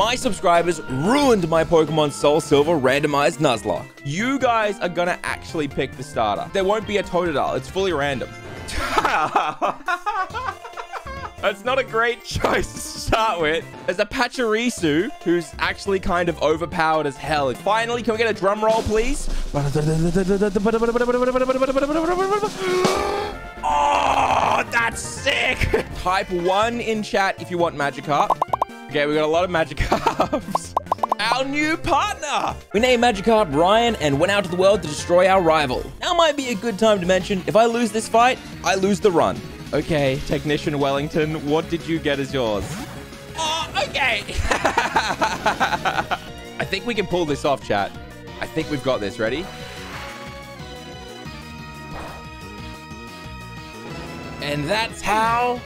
My subscribers ruined my Pokemon Soul Silver randomized Nuzlocke. You guys are gonna actually pick the starter. There won't be a Totodile. It's fully random. That's not a great choice to start with. There's a Pachirisu who's actually kind of overpowered as hell. Finally, can we get a drum roll, please? Oh, that's sick. Type 1 in chat if you want Magikarp. Okay, we got a lot of Magikarps. Our new partner! We named Magikarp Ryan and went out to the world to destroy our rival. Now might be a good time to mention, if I lose this fight, I lose the run. Okay, Technician Wellington, what did you get as yours? Oh, okay! I think we can pull this off, chat. I think we've got this. Ready? And that's how